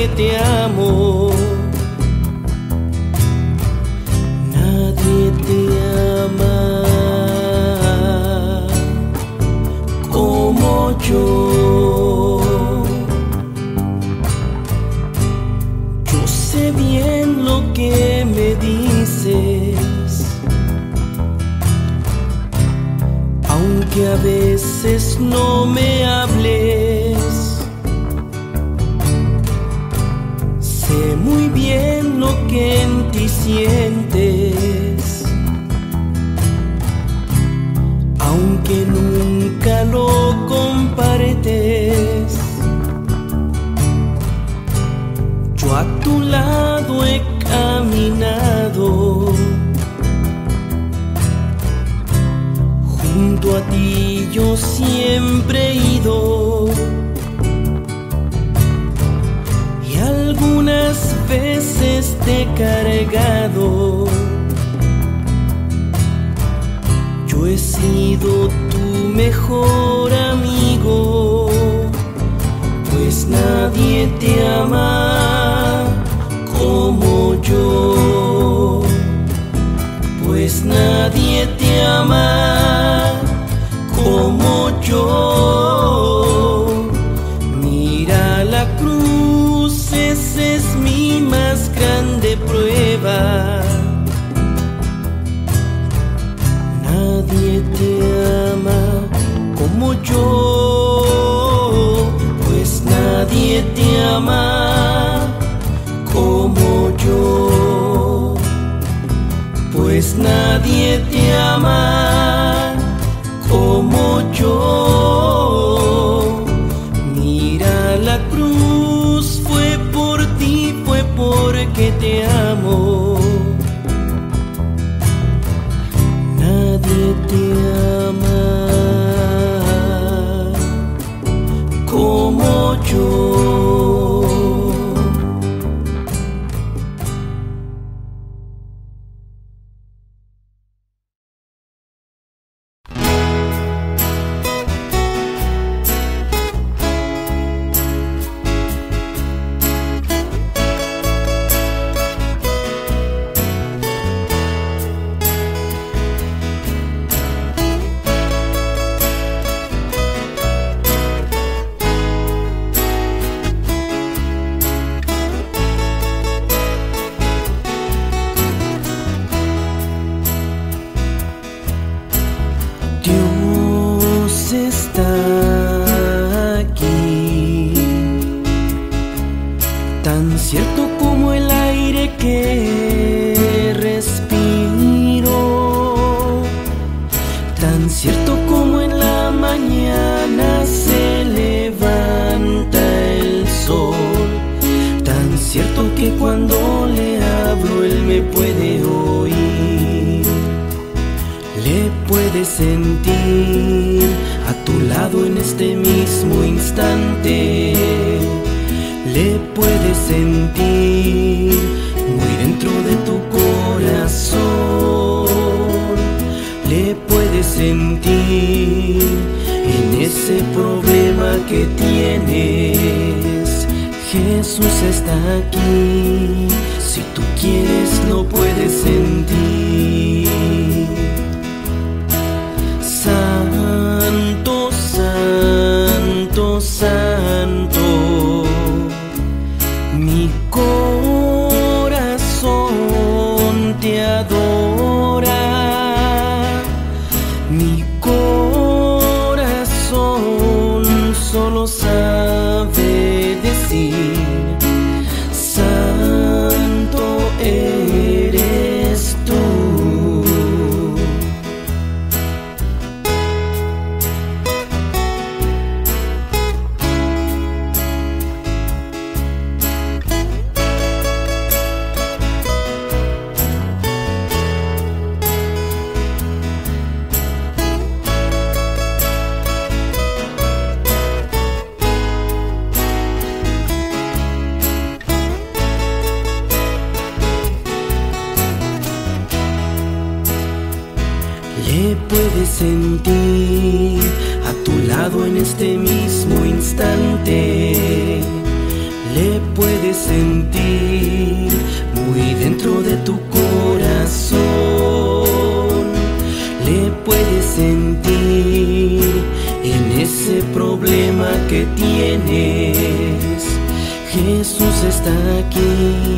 que te amo. Nadie te ama como yo. Yo sé bien lo que me dices, aunque a veces no me sientes, aunque nunca lo compartes. Yo a tu lado he caminado, junto a ti yo siempre he ido. triste cargado. Yo he sido tu mejor amigo, pues nadie te ama como yo, pues nadie te ama como yo. Nadie te ama como yo, pues nadie te ama. sentí a tu lado en este mismo instante. Le puedes sentir muy dentro de tu corazón. Le puedes sentir en ese problema que tienes. Jesús está aquí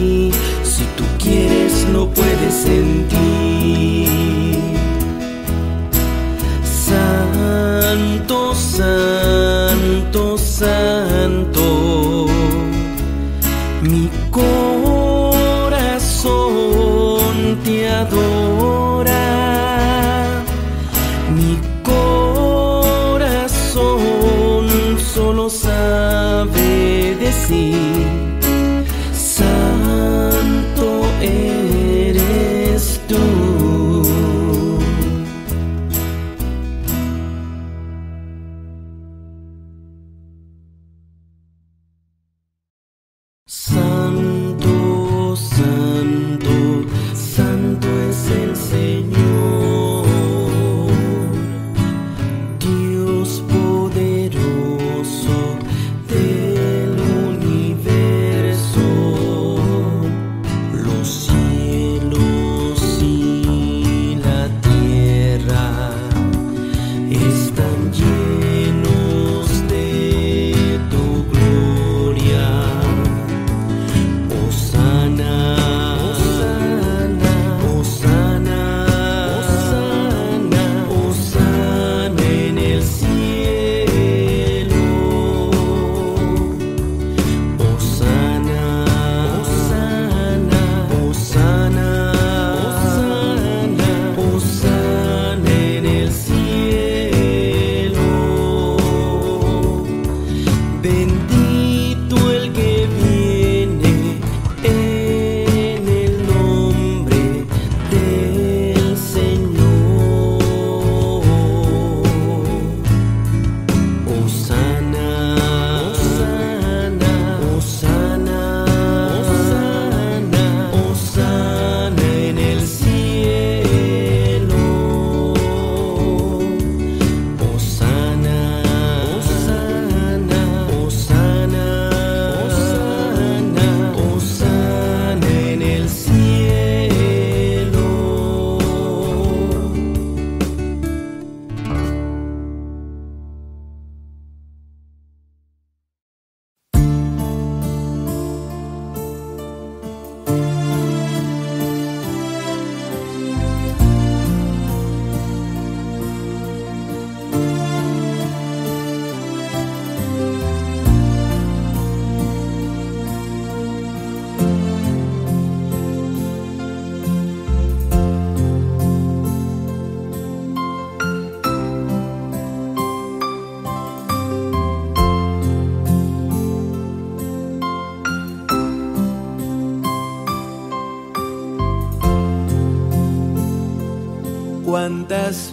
Cuántas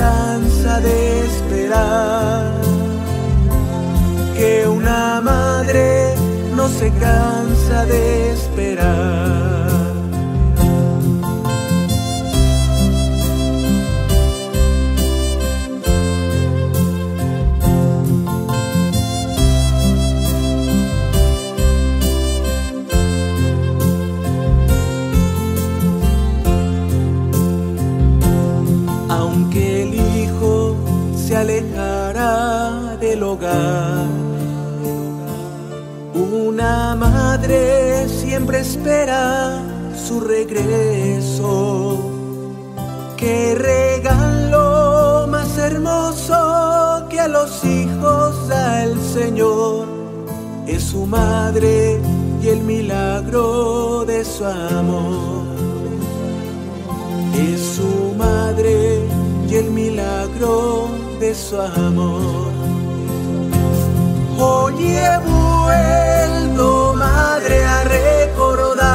se cansa de esperar, que una madre no se cansa de esperar. Siempre espera su regreso. Qué regalo más hermoso que a los hijos da el Señor. Es su madre y el milagro de su amor. Es su madre y el milagro de su amor. Hoy vuelto, madre, a recordar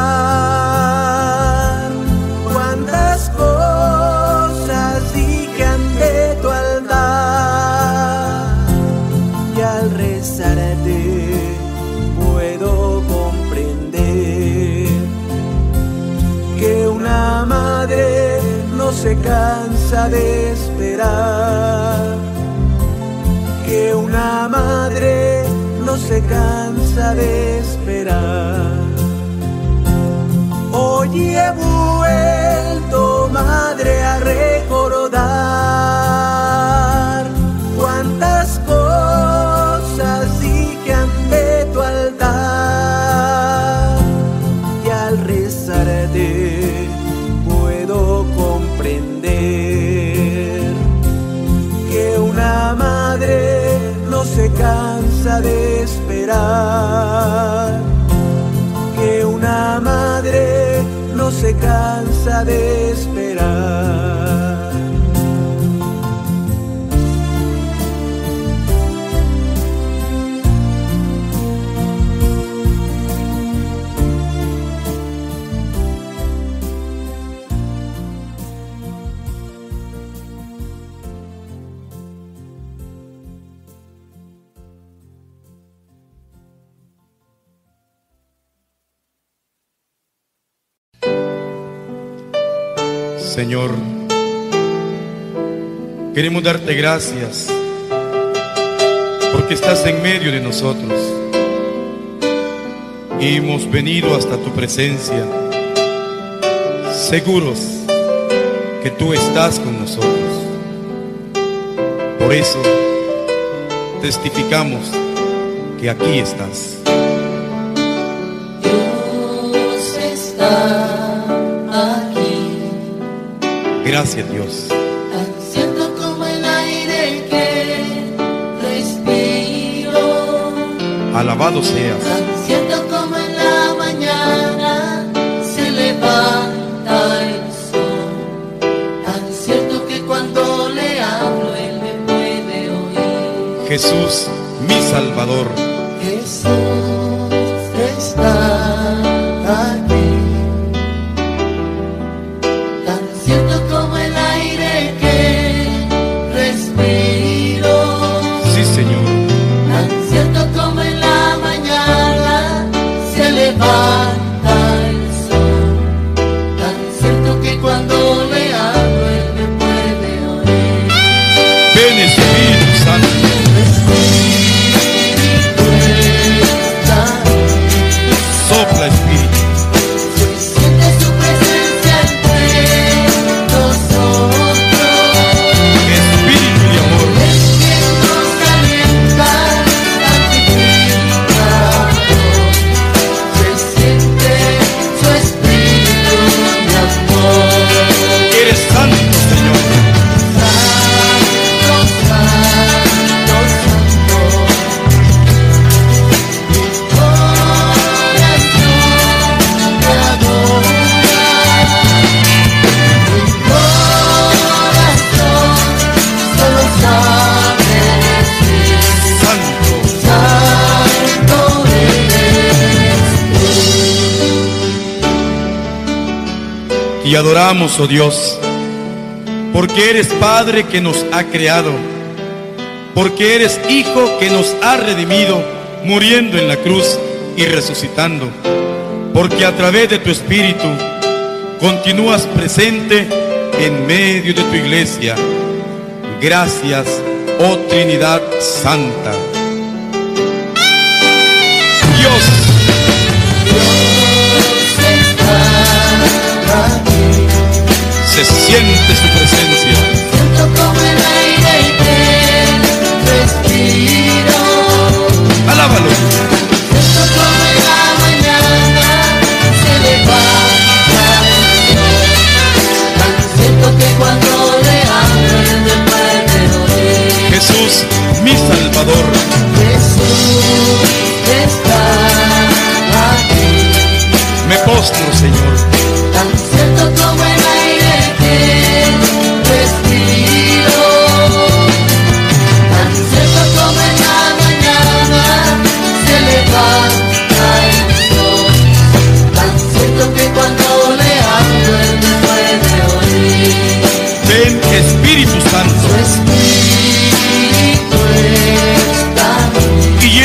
cuántas cosas dije ante tu altar. Y al rezarte puedo comprender que una madre no se cansa de esperar. Que una madre se cansa de esperar. Hoy he vuelto, madre, a recordar de que una madre no se cansa de esperar. Señor, queremos darte gracias porque estás en medio de nosotros y hemos venido hasta tu presencia seguros que tú estás con nosotros. Por eso testificamos que aquí estás. Dios está Gracias Dios. Alabado seas. Tan cierto como en la mañana se levanta el sol. Tan cierto que cuando le hablo él me puede oír. Jesús, mi Salvador. Adoramos, oh Dios, porque eres Padre que nos ha creado, porque eres Hijo que nos ha redimido, muriendo en la cruz y resucitando, porque a través de tu Espíritu continúas presente en medio de tu iglesia. Gracias, oh Trinidad Santa. Dios, se siente su presencia. Siento como el aire que respiro. Alábalo. Siento como en la mañana se levanta el sol. Tan siento que cuando le hablo me oír. Jesús, mi Salvador. Jesús está aquí. Me postro, Señor.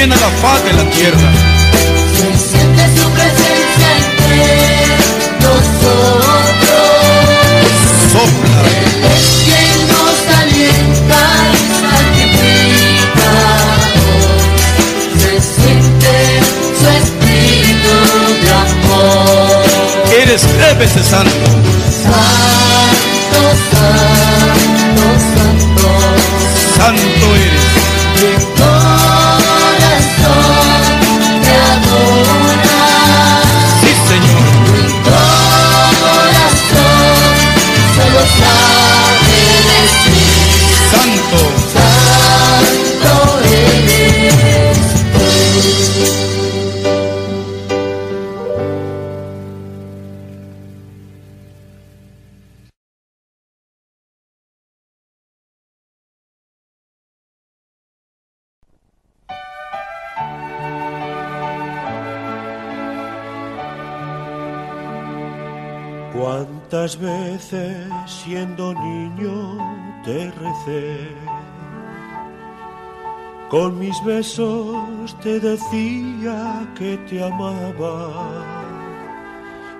Llena la faz de la tierra. Se siente su presencia entre nosotros. Sopla, es quien nos alienta y. Se siente su espíritu de amor. eres tres veces santo. Santo, santo, santo. Santo eres. Cuántas veces siendo niño te recé, con mis besos te decía que te amaba.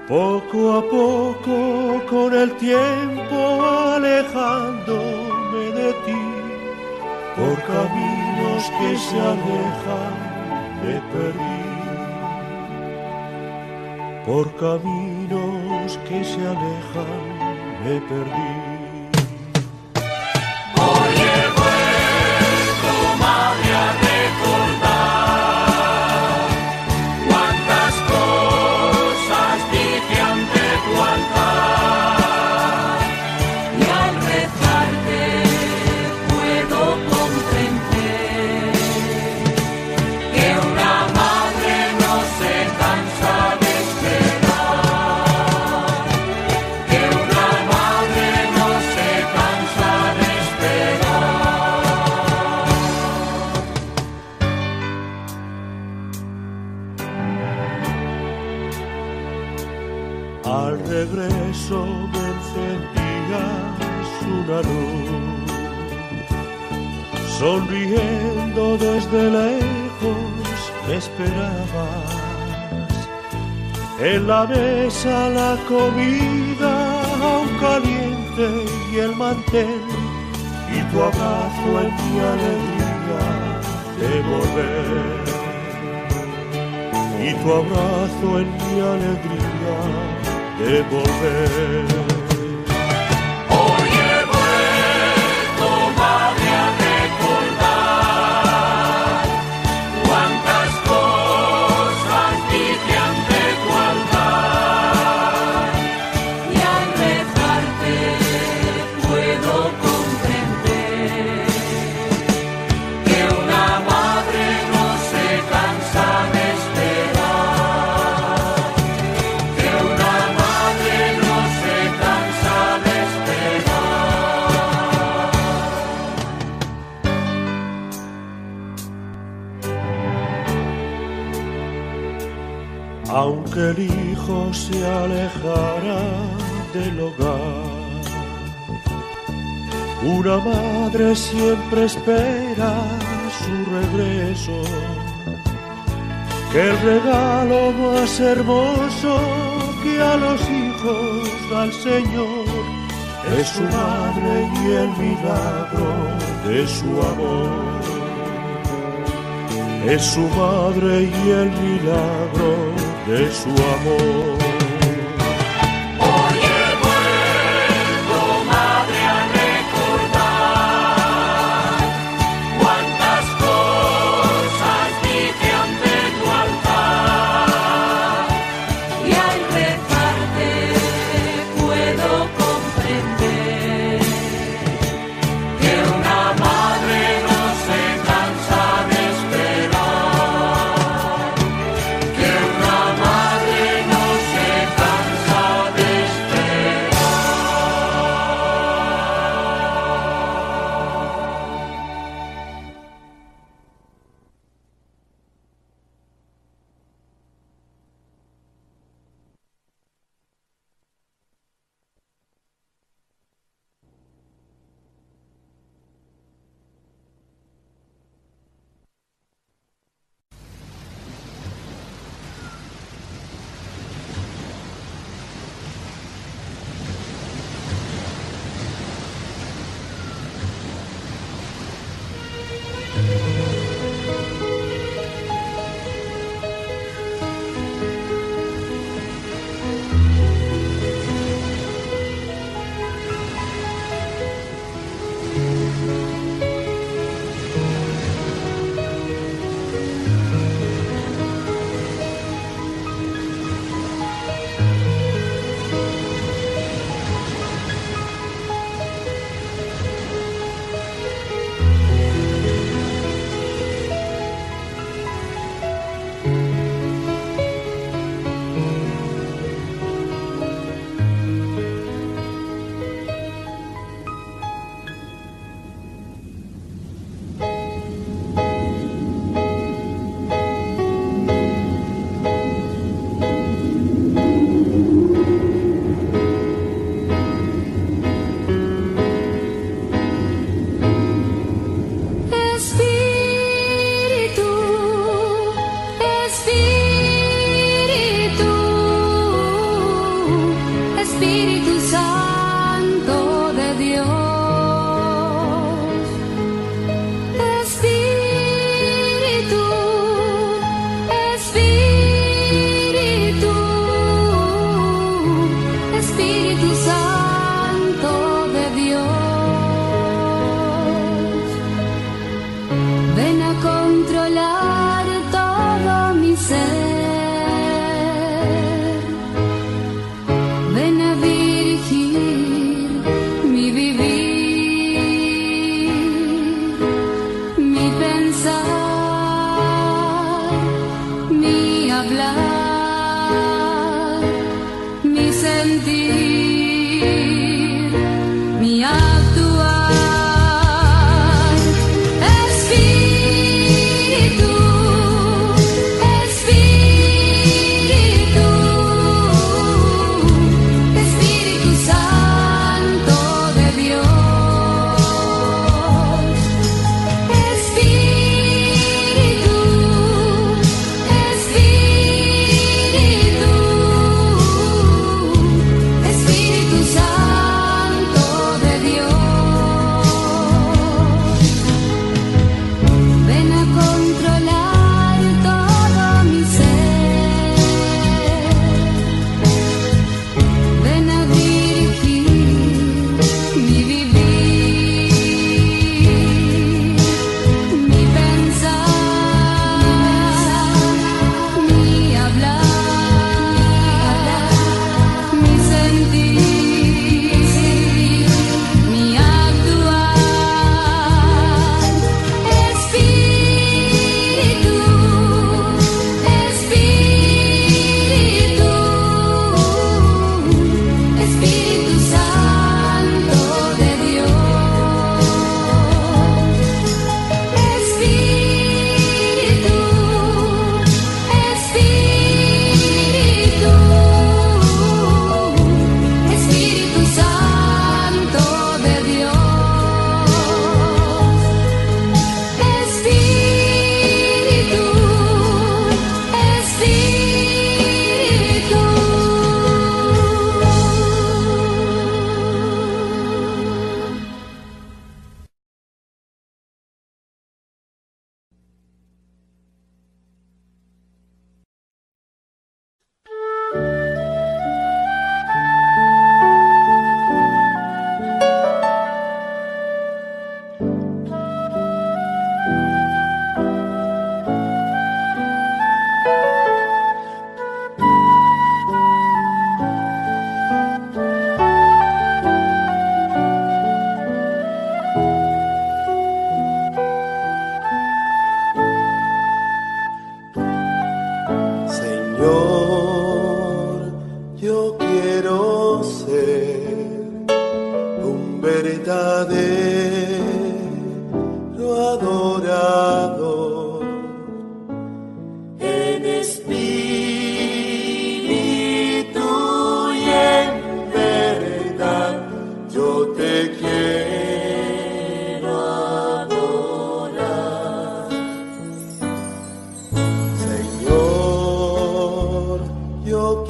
Poco a poco con el tiempo alejándome de ti, por caminos que se alejan me perdí por caminos que se alejan me perdí. Desde lejos me esperabas. En la mesa la comida aún caliente y el mantel y tu abrazo en mi alegría de volver y tu abrazo en mi alegría de volver. Una madre siempre espera su regreso, que el regalo más hermoso que a los hijos da el Señor es su madre y el milagro de su amor. Es su madre y el milagro de su amor.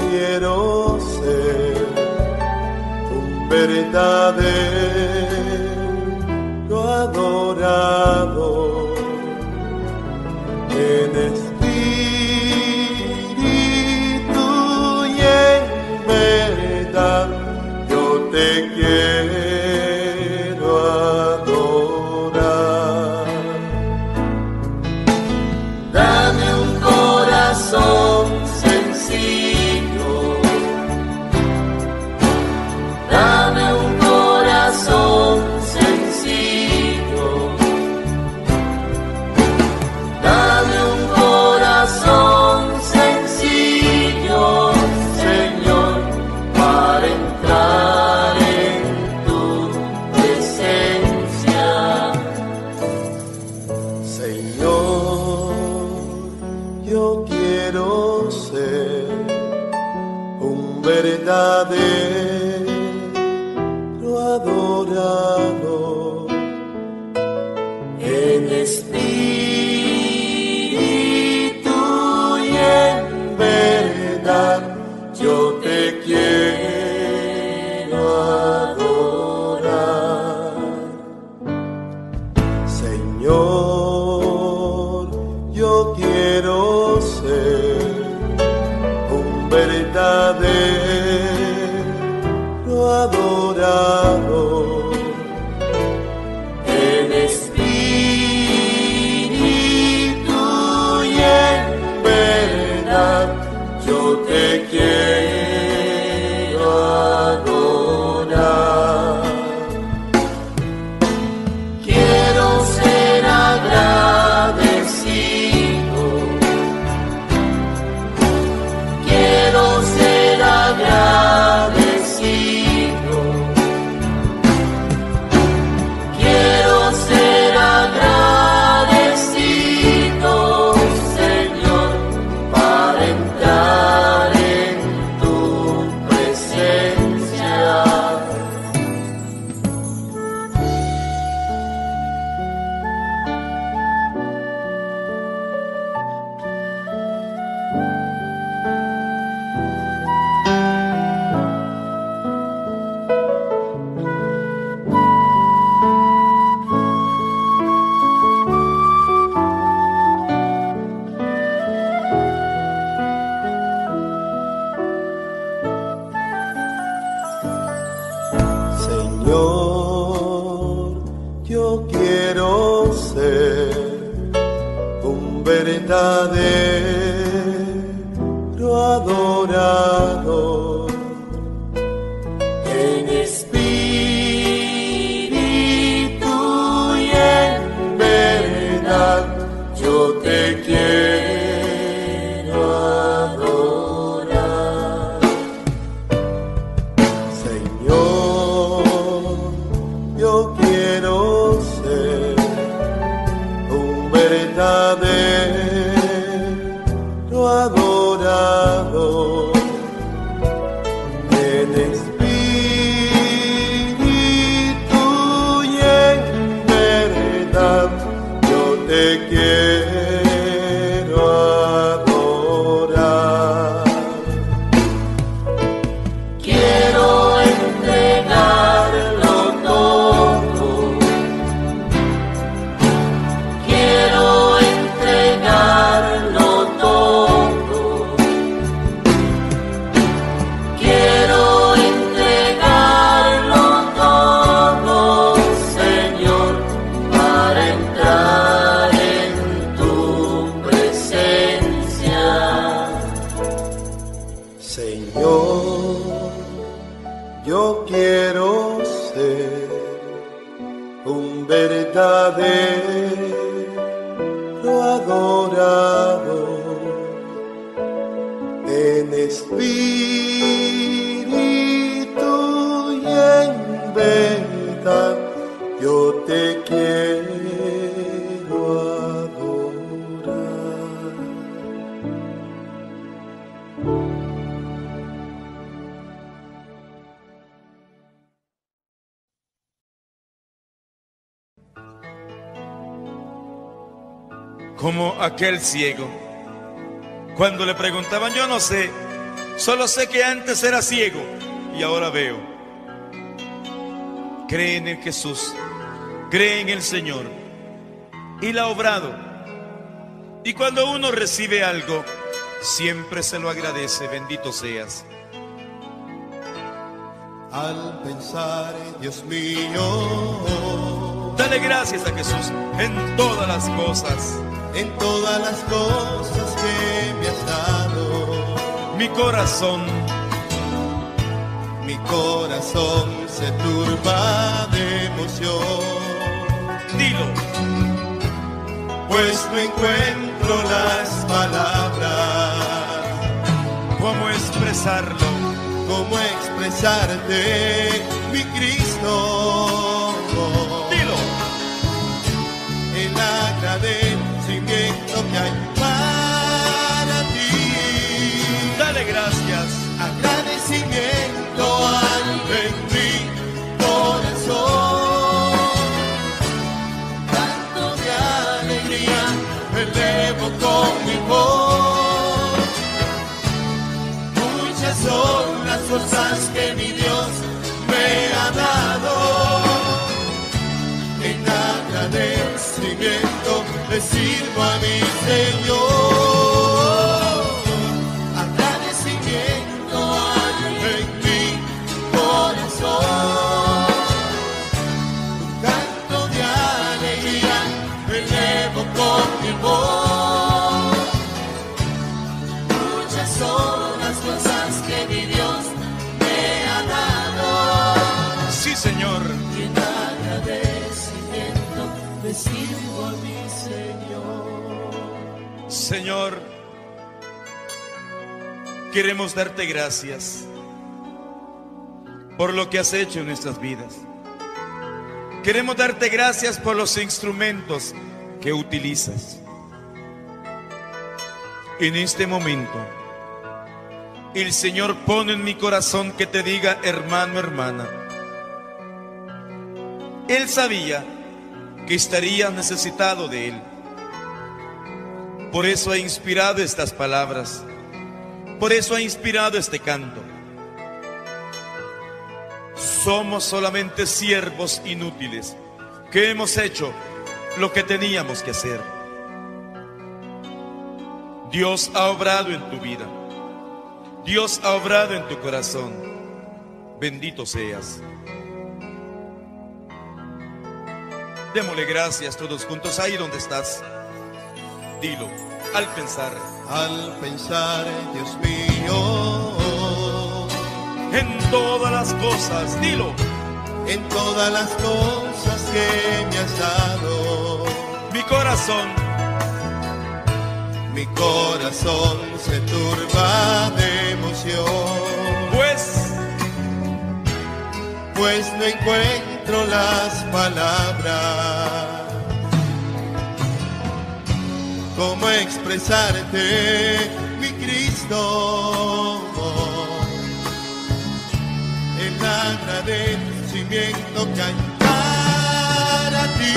Quiero ser un verdadero adorador Como aquel ciego. Cuando le preguntaban, yo no sé, solo sé que antes era ciego y ahora veo. Cree en el Jesús, cree en el Señor y la ha obrado. Y cuando uno recibe algo, siempre se lo agradece, bendito seas. Al pensar, Dios mío, Dale gracias a Jesús en todas las cosas. En todas las cosas que me has dado, Mi corazón. Mi corazón se turba de emoción. Dilo, pues no encuentro las palabras, cómo expresarlo. cómo expresarte, mi Cristo, para ti. dale gracias. Agradecimiento al en mi corazón, canto de alegría, elevo con mi voz. Muchas son las cosas que mi Dios me ha dado. En agradecimiento le sirvo a mi Señor. Señor, queremos darte gracias por lo que has hecho en nuestras vidas. Queremos darte gracias por los instrumentos que utilizas. En este momento, el Señor pone en mi corazón que te diga, hermano, hermana. Él sabía que estarías necesitado de Él. Por eso ha inspirado estas palabras. Por eso ha inspirado este canto. Somos solamente siervos inútiles que hemos hecho lo que teníamos que hacer. Dios ha obrado en tu vida. Dios ha obrado en tu corazón. Bendito seas. Démosle gracias todos juntos ahí donde estás. Dilo al pensar. Al pensar, Dios mío, en todas las cosas. Dilo, en todas las cosas que me has dado, mi corazón. Mi corazón se turba de emoción, pues pues no encuentro las palabras. ¿Cómo expresarte, mi Cristo? El agradecimiento hay para ti.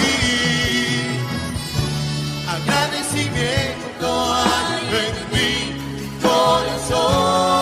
Agradecimiento hay en mi corazón.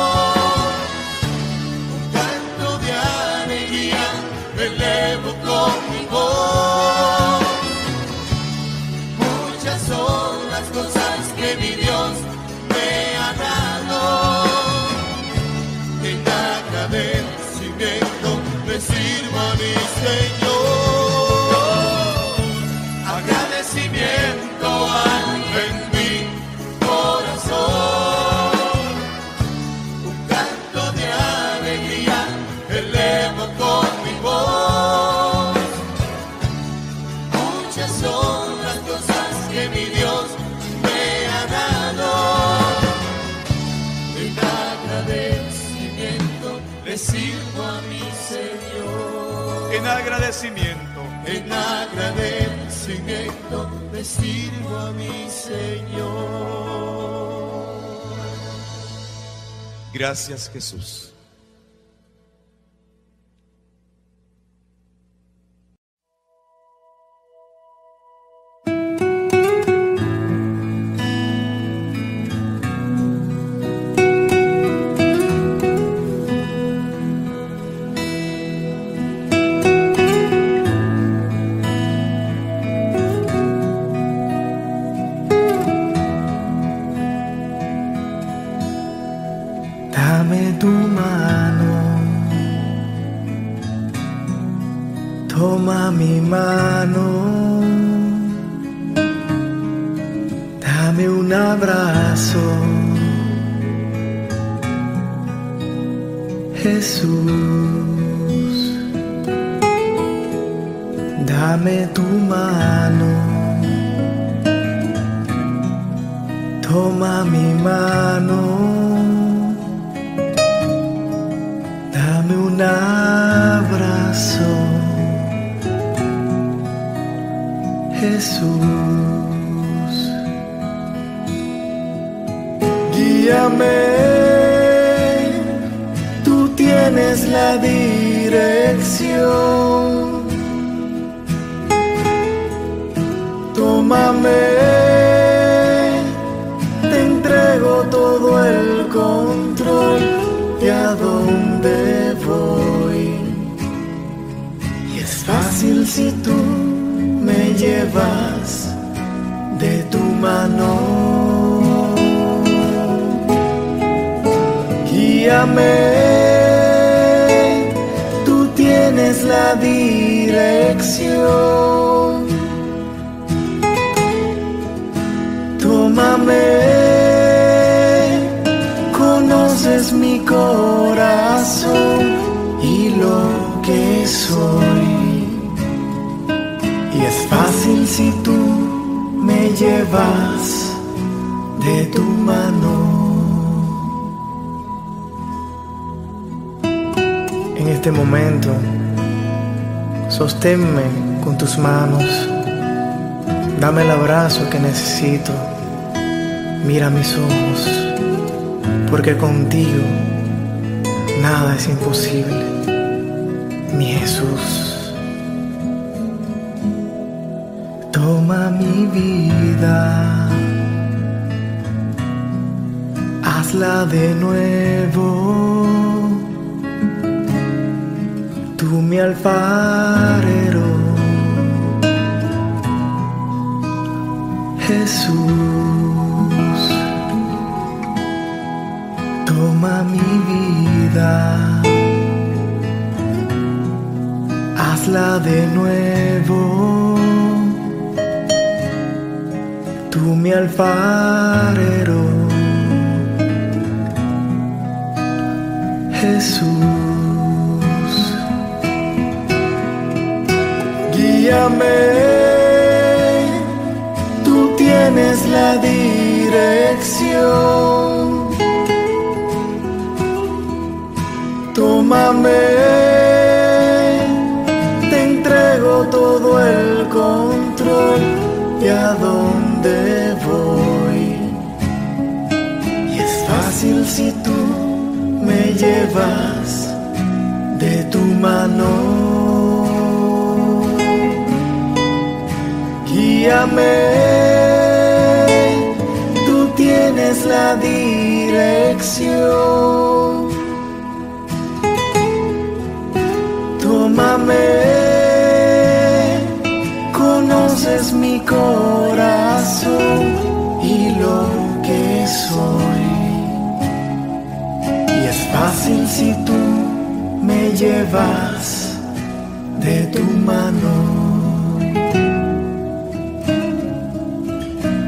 muchas son las cosas que mi Dios me ha dado. De cada agradecimiento le sirvo a mi Señor. En agradecimiento. En agradecimiento le sirvo a mi Señor. Gracias Jesús. Conoces mi corazón y lo que soy. Y es fácil si tú me llevas de tu mano. En este momento, sosténme con tus manos. Dame el abrazo que necesito. Mira mis ojos porque contigo nada es imposible, mi Jesús. Toma mi vida, hazla de nuevo, tú mi alfarero, Jesús. Toma mi vida, hazla de nuevo. Tú mi alfarero, Jesús. Guíame, tú tienes la dirección. Tómame, te entrego todo el control de a dónde voy. Y es fácil si tú me llevas de tu mano. Guíame, tú tienes la dirección. Conoces mi corazón y lo que soy. Y es fácil si tú me llevas de tu mano.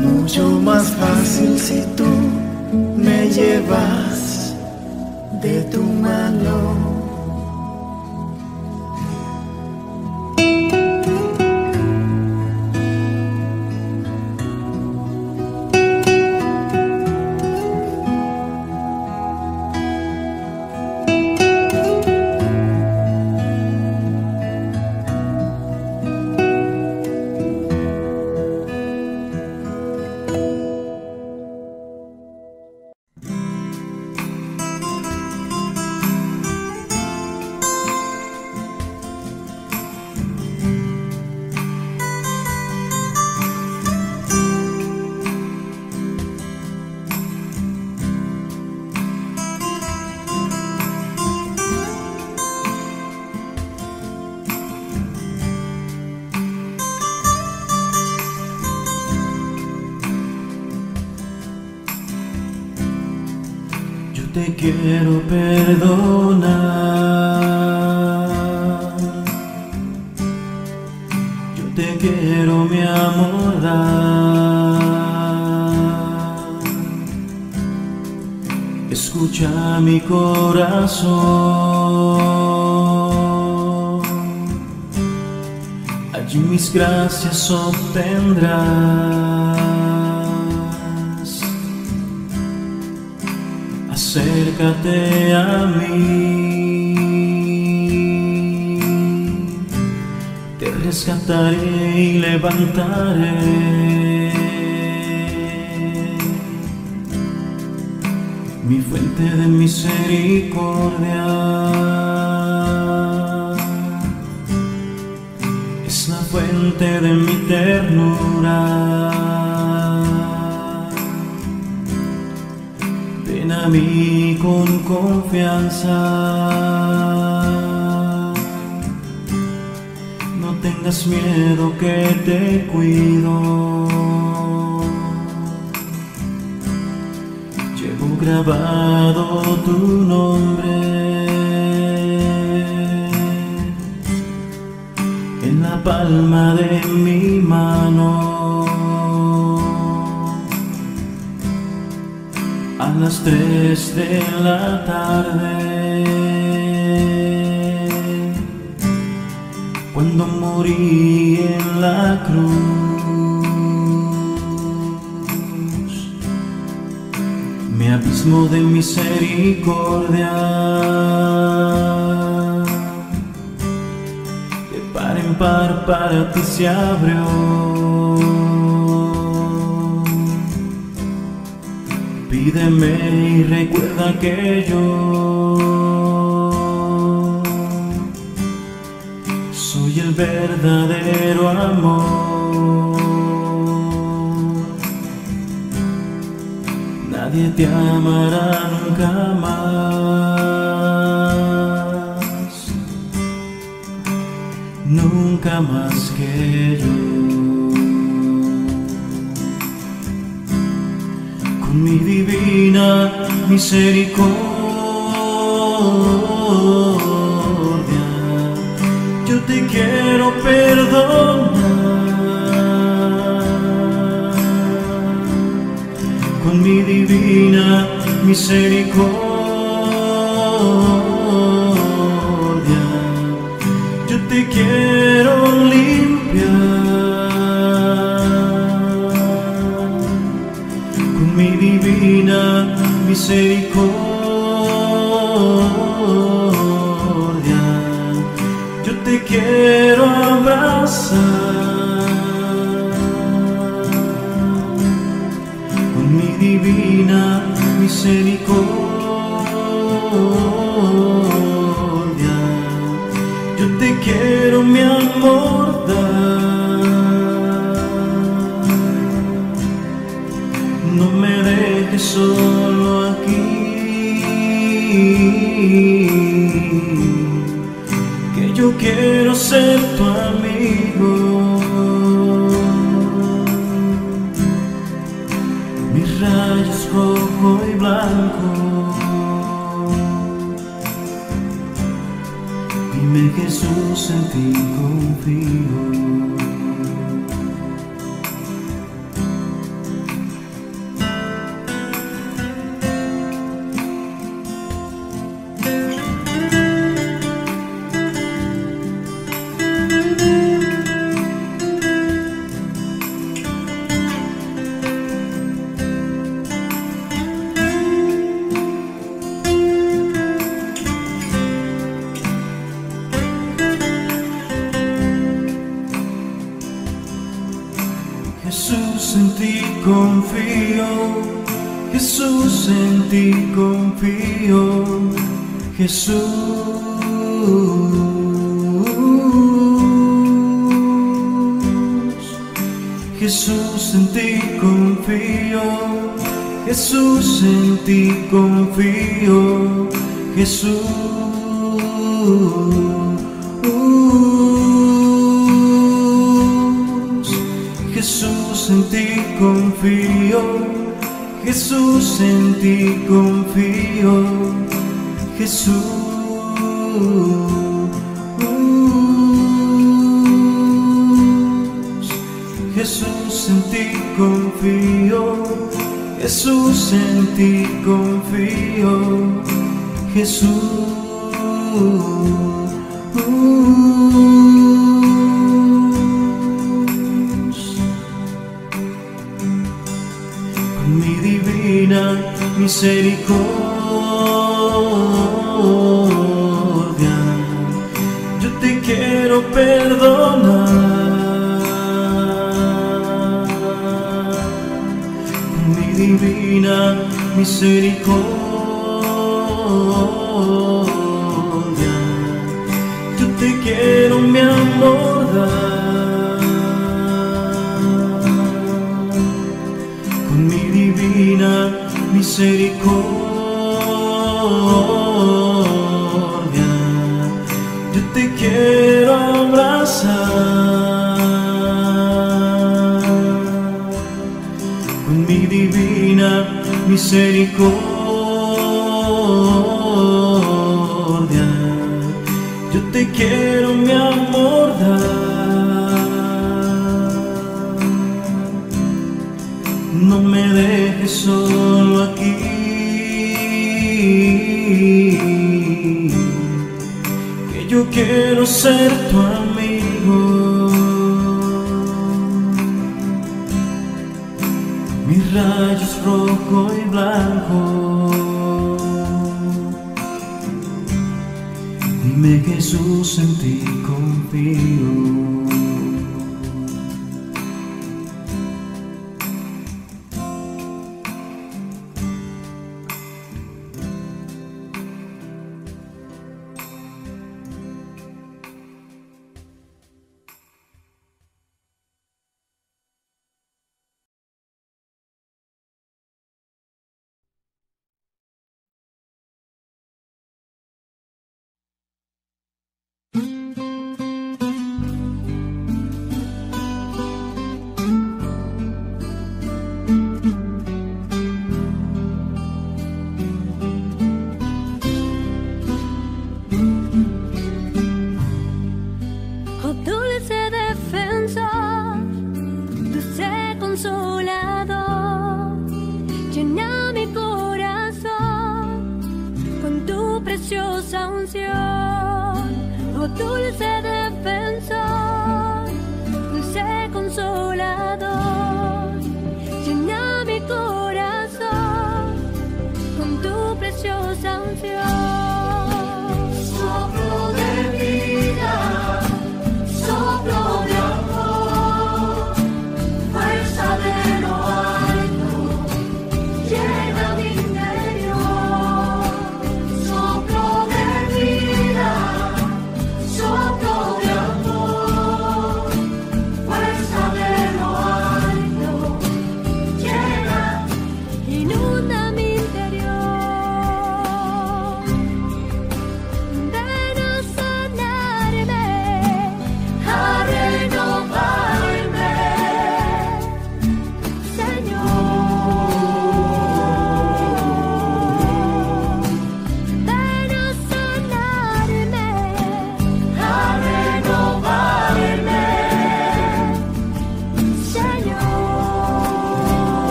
Mucho más fácil si tú me llevas de tu mano. Quiero perdonar. Yo te quiero, mi amor, dar. Escucha mi corazón. Allí mis gracias obtendrás. Acércate a mí. Te rescataré y levantaré. Mi fuente de misericordia es la fuente de No tengas miedo que te cuido. Llevo grabado tu nombre en la palma de mi mano. Las tres de la tarde, cuando morí en la cruz, mi abismo de misericordia, de par en par para ti se abrió. Pídeme y recuerda que yo soy el verdadero amor. Nadie te amará nunca más, nunca más que yo. Divina misericordia. Yo te quiero perdonar con mi divina misericordia. Misericordia, Jesús, Jesús en ti confío, Jesús en ti confío, Jesús, Jesús en ti confío, Jesús en ti confío. Jesús, Jesús en ti confío, Jesús en ti confío, Jesús. misericordia, yo te quiero abrazar con mi divina misericordia.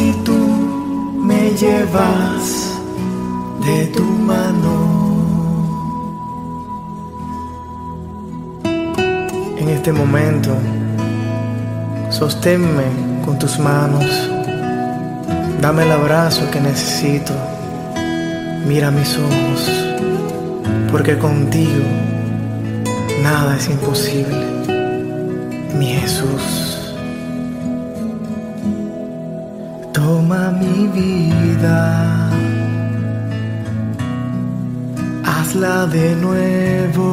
Si tú me llevas de tu mano. En este momento, sosténme con tus manos. Dame el abrazo que necesito. Mira mis ojos porque contigo nada es imposible, mi Jesús. Mi vida, hazla de nuevo,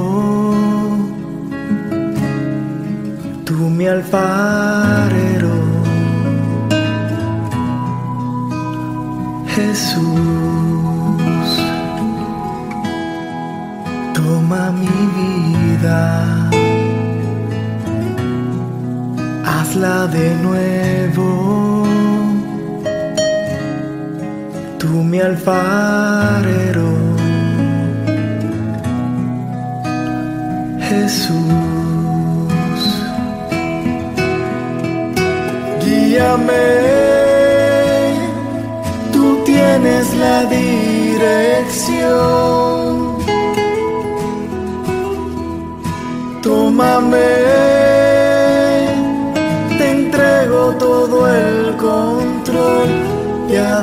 tú mi alfarero, Jesús. Toma mi vida, hazla de nuevo. Tú mi alfarero, Jesús. Guíame, tú tienes la dirección. Tómame, te entrego todo el control de a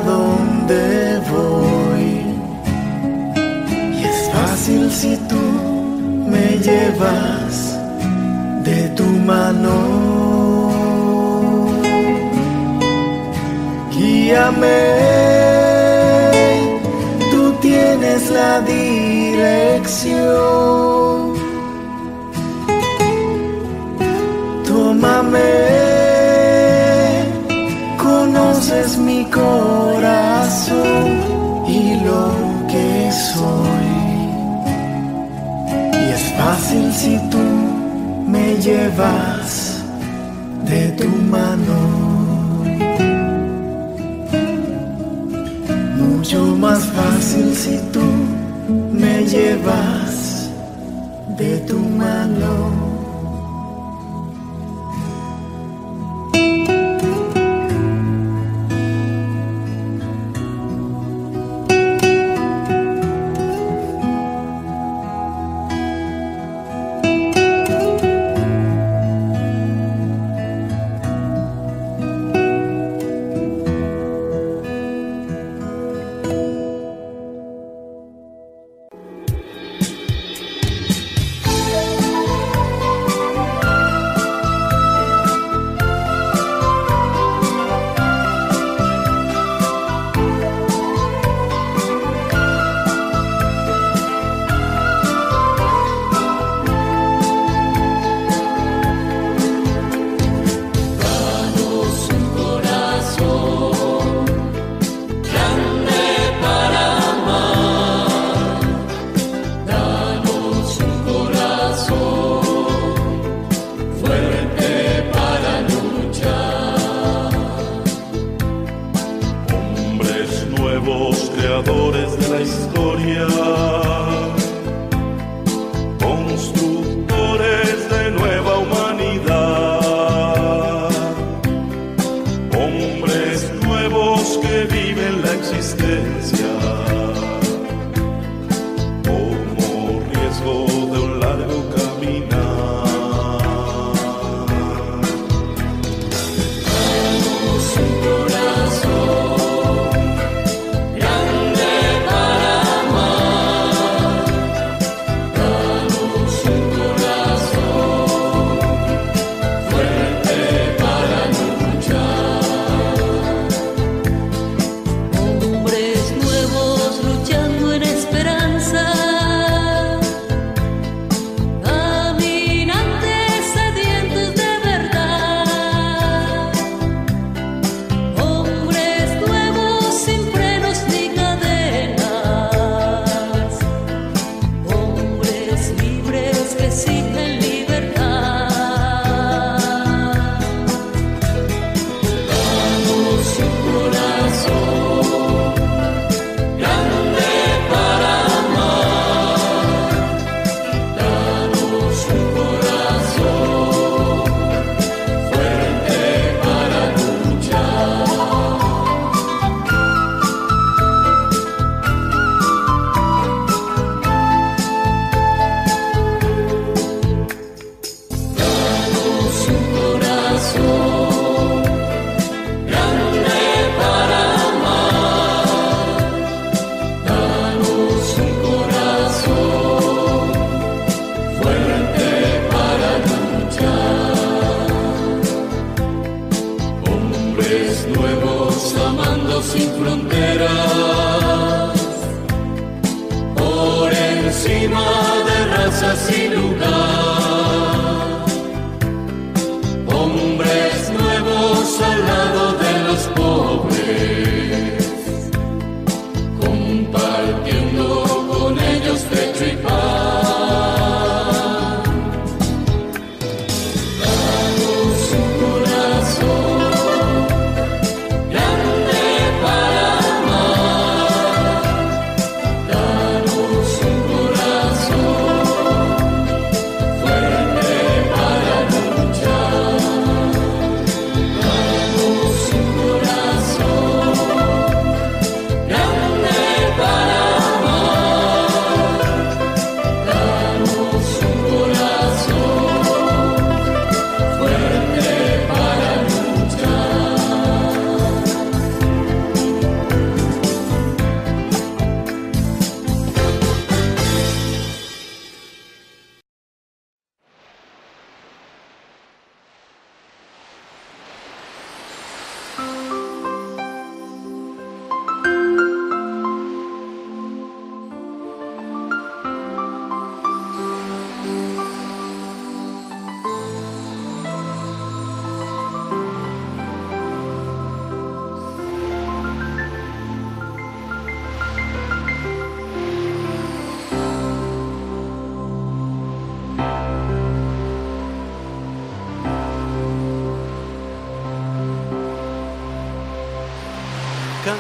dónde voy. Y es fácil si tú me llevas de tu mano. Guíame, tú tienes la dirección. Tómame, conoces mi corazón llevas de tu mano. Mucho más fácil si tú me llevas de tu mano.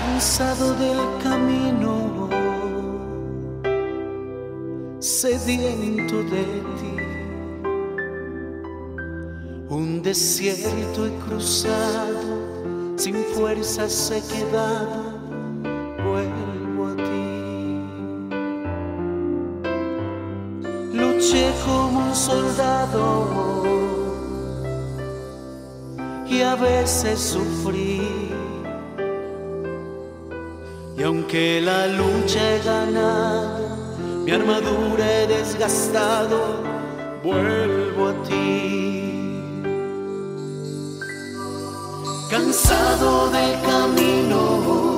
Cansado del camino, sediento de ti. Un desierto he cruzado, sin fuerzas he quedado, vuelvo a ti. Luché como un soldado y a veces sufrí. Aunque la lucha he ganado, mi armadura he desgastado, vuelvo a ti. Cansado del camino,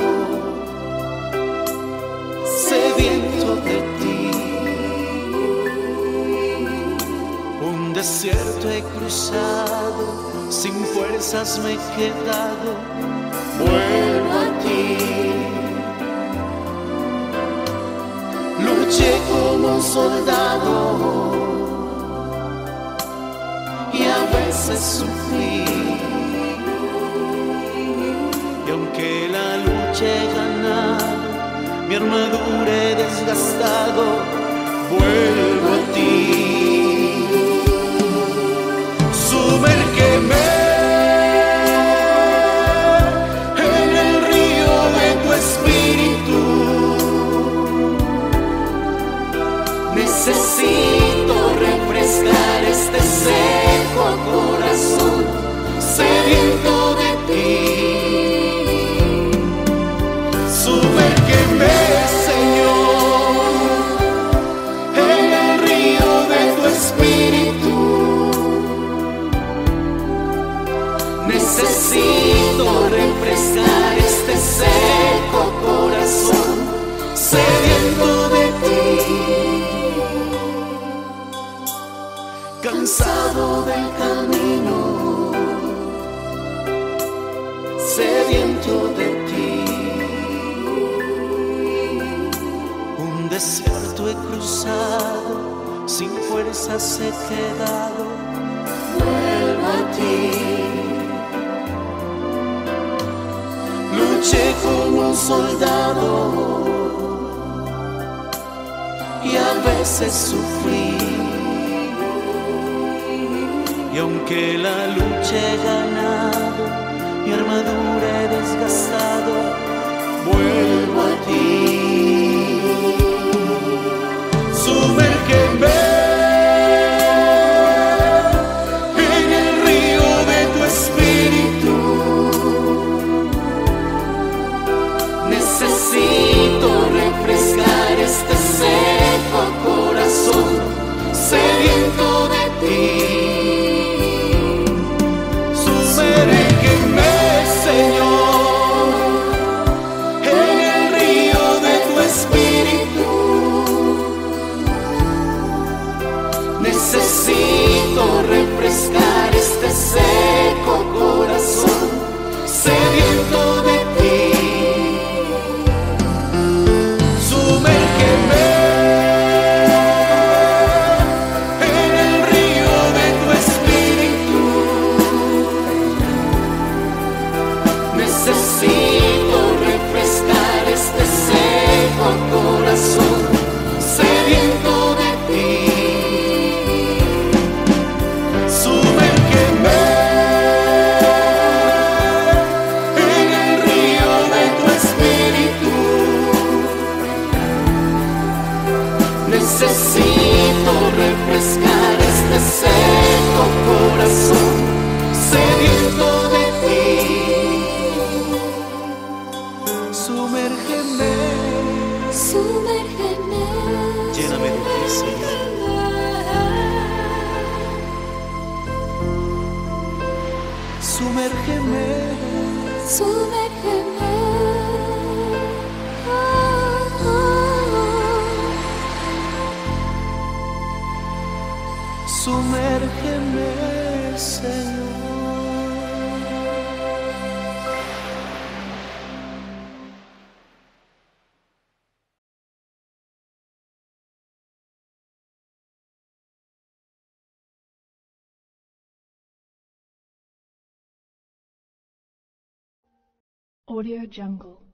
sediento de ti. Un desierto he cruzado, sin fuerzas me he quedado, vuelvo a ti. luché como un soldado y a veces sufrí. Y aunque la lucha he ganado, mi armadura he desgastado, vuelvo a ti. Sumérgeme. sediento de ti. Sumérgeme, Señor, en el río de tu espíritu. Necesito refrescar este seco corazón sediento de ti. Cansado del cansado. sediento de ti. Un desierto he cruzado, sin fuerzas he quedado. Vuelvo a ti. Luché como un soldado y a veces sufrí. Y aunque la lucha he ganado, mi armadura he desgastado, vuelvo a ti. Sumérgeme. Sumérgeme. Sumérgeme, Audio Jungle.